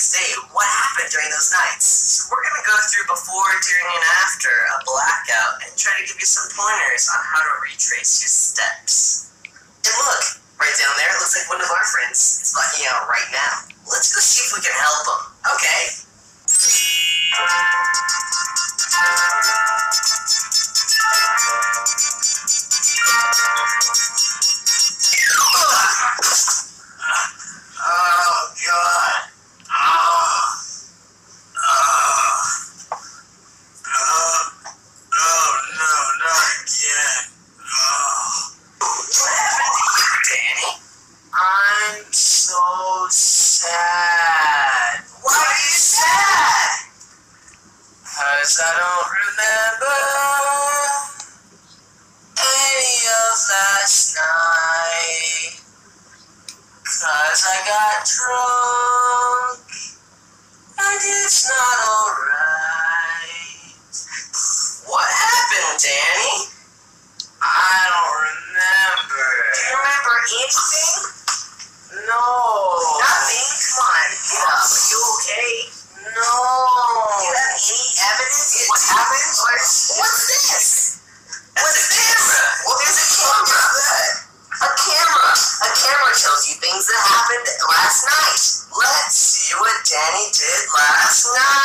next day. What happened during those nights? So we're gonna go through before, during, and after a blackout and try to give you some pointers on how to retrace your steps. And look, right down there, it looks like one of our friends is blacking out right now. Let's go I'm so sad. Why are you sad? Cause I don't remember any of last night. Cause I got drunk and it's not alright. What happened, Danny? I don't remember. Do you remember anything? What's this? What's this? Well, there's a camera. A camera. A camera shows you things that happened last night. Let's see what Danny did last night.